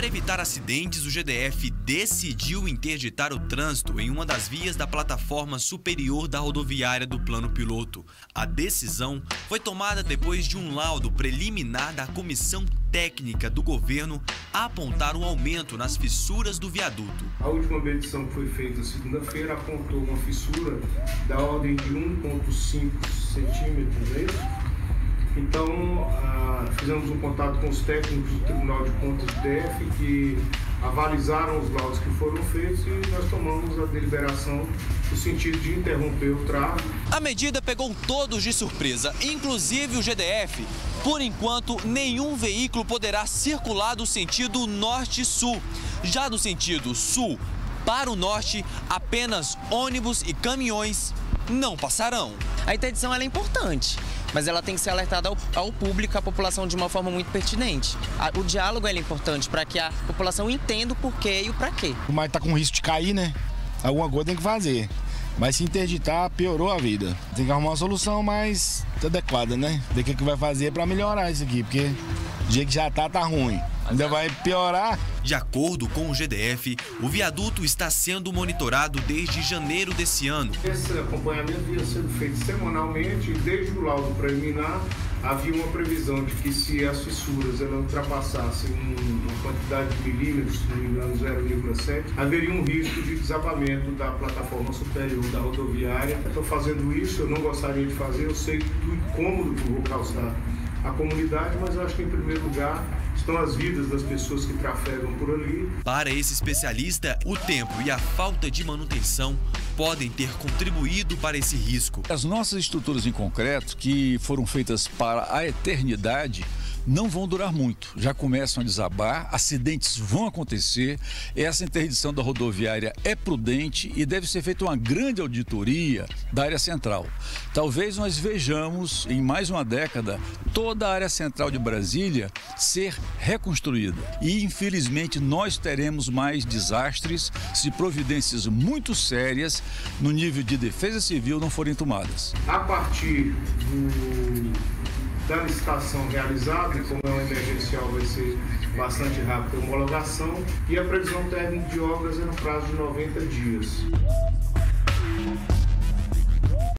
Para evitar acidentes, o GDF decidiu interditar o trânsito em uma das vias da plataforma superior da rodoviária do plano piloto. A decisão foi tomada depois de um laudo preliminar da Comissão Técnica do governo apontar um aumento nas fissuras do viaduto. A última medição que foi feita segunda-feira apontou uma fissura da ordem de 1,5 centímetros, é? Então, ah, fizemos um contato com os técnicos do Tribunal de Contas do DF que avalizaram os laudos que foram feitos e nós tomamos a deliberação no sentido de interromper o tráfego. A medida pegou todos de surpresa, inclusive o GDF. Por enquanto, nenhum veículo poderá circular do sentido norte-sul. Já do sentido sul para o norte, apenas ônibus e caminhões não passarão. A interdição é importante mas ela tem que ser alertada ao, ao público, à população de uma forma muito pertinente. A, o diálogo é importante para que a população entenda o porquê e o para quê. O mar está com risco de cair, né? Alguma coisa tem que fazer. Mas se interditar, piorou a vida. Tem que arrumar uma solução mais adequada, né? Ver o que, que vai fazer para melhorar isso aqui, porque o dia que já tá, tá ruim. Ainda vai piorar. De acordo com o GDF, o viaduto está sendo monitorado desde janeiro desse ano. Esse acompanhamento vinha sendo feito semanalmente e desde o laudo preliminar havia uma previsão de que se as fissuras elas ultrapassassem uma quantidade de milímetros, se não me engano 0,7, haveria um risco de desabamento da plataforma superior da rodoviária. Estou fazendo isso, eu não gostaria de fazer, eu sei do incômodo que vou causar à comunidade, mas eu acho que em primeiro lugar estão as vidas das pessoas que trafegam por ali. Para esse especialista, o tempo e a falta de manutenção podem ter contribuído para esse risco. As nossas estruturas em concreto, que foram feitas para a eternidade, não vão durar muito. Já começam a desabar, acidentes vão acontecer. Essa interdição da rodoviária é prudente e deve ser feita uma grande auditoria da área central. Talvez nós vejamos em mais uma década toda a área central de Brasília ser reconstruída. E infelizmente nós teremos mais desastres se providências muito sérias no nível de defesa civil não forem tomadas. A partir do da licitação realizada, e como é uma emergencial, vai ser bastante rápida a homologação, e a previsão térmica de obras é no prazo de 90 dias.